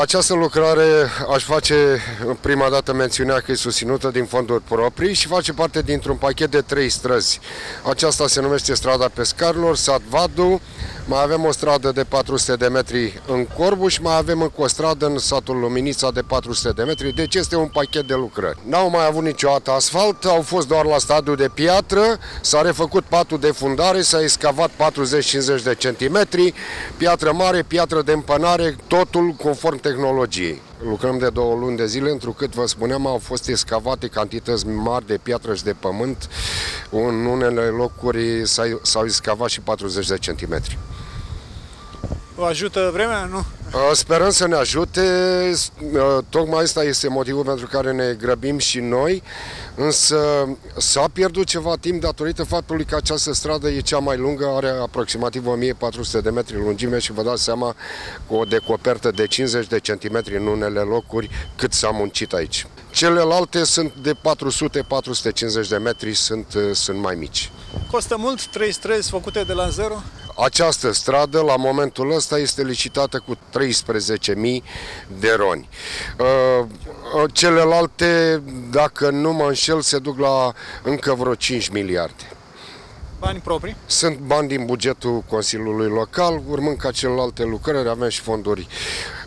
Această lucrare aș face prima dată mențiunea că e susținută din fonduri proprii și face parte dintr-un pachet de trei străzi. Aceasta se numește strada Pescarilor, Sat Vadu, mai avem o stradă de 400 de metri în Corbuș și mai avem încă o stradă în satul Luminița de 400 de metri, deci este un pachet de lucrări. N-au mai avut niciodată asfalt, au fost doar la stadiul de piatră, s-a refăcut patul de fundare, s-a excavat 40-50 de centimetri, piatră mare, piatră de împănare, totul conform tehnologiei. Lucrăm de două luni de zile, întrucât, vă spuneam, au fost excavate cantități mari de piatră și de pământ. În unele locuri s-au excavat și 40 de centimetri. O ajută vremea, nu? Uh, sperăm să ne ajute, uh, tocmai asta este motivul pentru care ne grăbim și noi, însă s-a pierdut ceva timp datorită faptului că această stradă e cea mai lungă, are aproximativ 1400 de metri lungime și vă dați seama cu o decopertă de 50 de centimetri în unele locuri cât s-a muncit aici. Celelalte sunt de 400-450 de metri, sunt, uh, sunt mai mici. Costă mult trei străzi făcute de la zero? Această stradă, la momentul ăsta, este licitată cu 13.000 de roni. Uh, uh, celelalte, dacă nu mă înșel, se duc la încă vreo 5 miliarde. Bani proprii? Sunt bani din bugetul Consiliului Local, urmând ca celelalte lucrări, avem și fonduri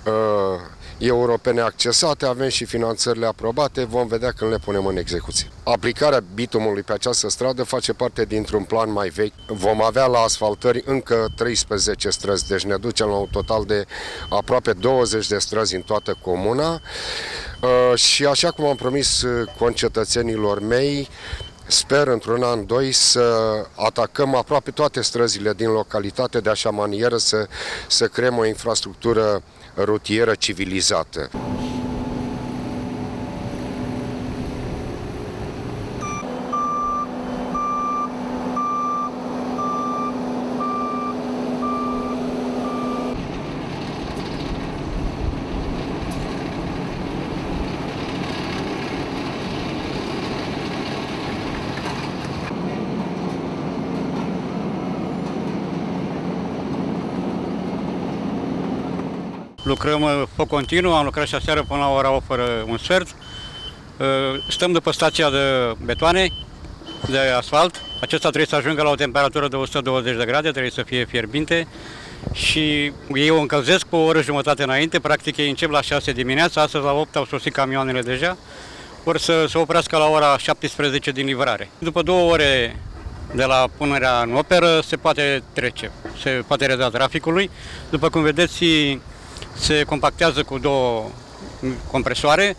uh, europene accesate, avem și finanțările aprobate, vom vedea când le punem în execuție. Aplicarea bitumului pe această stradă face parte dintr-un plan mai vechi. Vom avea la asfaltări încă 13 străzi, deci ne ducem la un total de aproape 20 de străzi în toată comuna uh, și așa cum am promis uh, concetățenilor mei, Sper într-un an, doi, să atacăm aproape toate străzile din localitate de așa manieră să, să creăm o infrastructură rutieră civilizată. Lucrăm uh, pe continuu, am lucrat și aseară până la ora 8 fără un sfert. Uh, stăm după stația de betoane, de asfalt. Acesta trebuie să ajungă la o temperatură de 120 de grade, trebuie să fie fierbinte și ei o încălzesc pe o oră jumătate înainte, practic ei încep la 6 dimineața, astăzi la 8 au sosit camioanele deja, vor să se oprească la ora 17 din livrare. După două ore de la punerea în operă se poate trece, se poate reda traficului. După cum vedeți, se compactează cu două compresoare,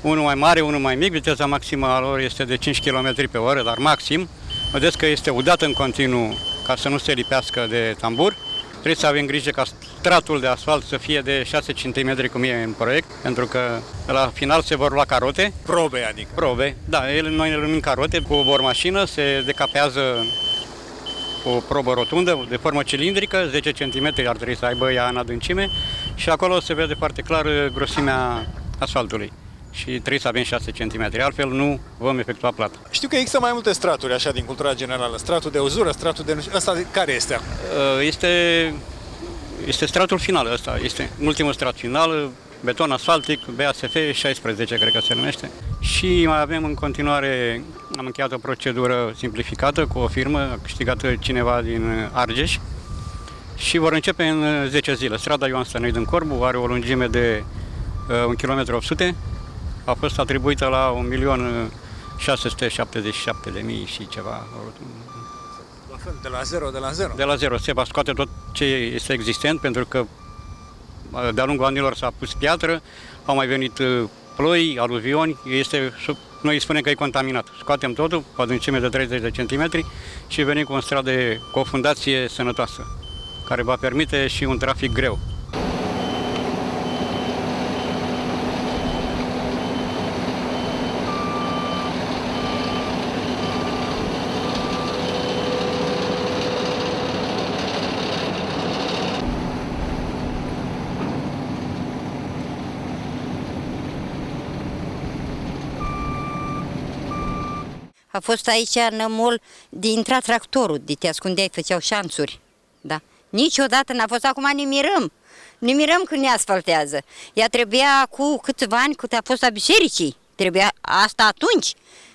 unul mai mare, unul mai mic, viteza maximă a lor este de 5 km pe oră, dar maxim. Vedeți că este udat în continuu ca să nu se lipească de tambur. Trebuie să avem grijă ca stratul de asfalt să fie de 6 cm cum e în proiect, pentru că la final se vor lua carote. Probe, adică. Probe, da, ele, noi le numim carote, cu o bormașină se decapează o probă rotundă de formă cilindrică, 10 cm ar trebui să aibă ea în adâncime și acolo se vede foarte clar uh, grosimea asfaltului. Și trebuie să avem 6 cm, altfel nu vom efectua plata. Știu că există mai multe straturi așa din cultura generală, stratul de uzură, stratul de... Asta care este uh, Este, este stratul final ăsta, este ultimul strat final, beton asfaltic, BASF 16 cred că se numește. Și mai avem în continuare, am încheiat o procedură simplificată cu o firmă, a câștigat cineva din Argeș și vor începe în 10 zile. Strada Ioan Stănăi din Corbu are o lungime de uh, 1 km 800, a fost atribuită la 1.677.000 și ceva. La fel, de la zero, de la zero. De la zero. Se va scoate tot ce este existent, pentru că de-a lungul anilor s-a pus piatră, au mai venit uh, ploi, aluvioni, este, noi îi spunem că e contaminat. Scoatem totul, cu adâncime de 30 de centimetri și venim cu o stradă, cu o fundație sănătoasă, care va permite și un trafic greu. A fost aici nămol de intra tractorul, de te ascundeai, făceau șanțuri. Da. Niciodată n-a fost, acum ne mirăm. Ne mirăm când ne asfaltează. Ea trebuia cu câțiva ani, cât a fost a bisericii. Trebuia asta atunci.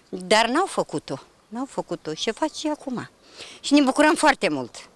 Dar n-au făcut-o. N-au făcut-o și o face și acum. Și ne bucurăm foarte mult.